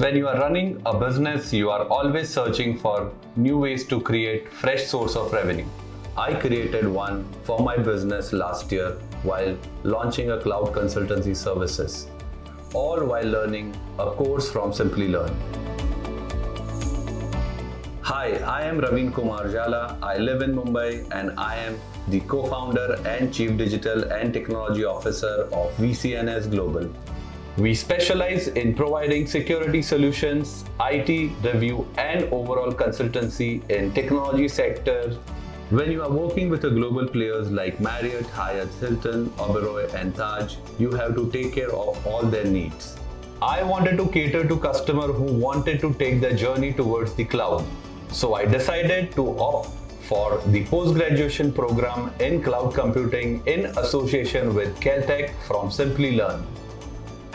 When you are running a business, you are always searching for new ways to create fresh source of revenue. I created one for my business last year while launching a cloud consultancy services, all while learning a course from Simplilearn. Hi, I am Ravin Kumar Jala. I live in Mumbai and I am the co-founder and chief digital and technology officer of VCNS Global. We specialize in providing security solutions, IT review and overall consultancy in technology sector. When you are working with global players like Marriott, Hyatt, Hilton, Oberoi and Taj, you have to take care of all their needs. I wanted to cater to customer who wanted to take their journey towards the cloud. So I decided to opt for the post-graduation program in cloud computing in association with Caltech from Simplilearn.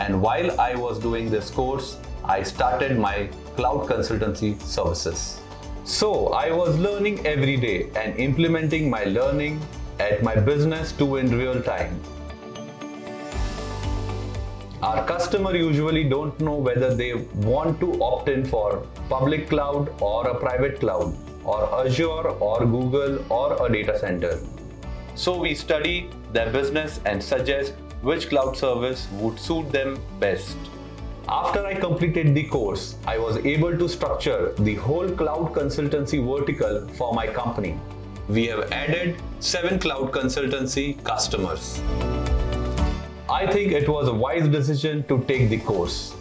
And while I was doing this course, I started my cloud consultancy services. So I was learning every day and implementing my learning at my business too in real time. Our customer usually don't know whether they want to opt in for public cloud or a private cloud or Azure or Google or a data center. So we study their business and suggest which cloud service would suit them best. After I completed the course, I was able to structure the whole cloud consultancy vertical for my company. We have added 7 cloud consultancy customers. I think it was a wise decision to take the course.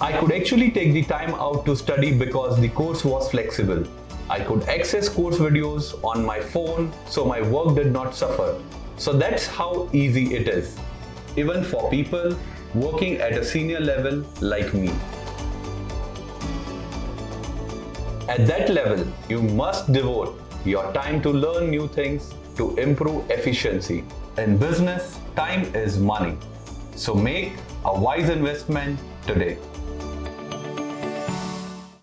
I could actually take the time out to study because the course was flexible. I could access course videos on my phone so my work did not suffer. So that's how easy it is even for people working at a senior level like me. At that level, you must devote your time to learn new things to improve efficiency. In business, time is money. So make a wise investment today.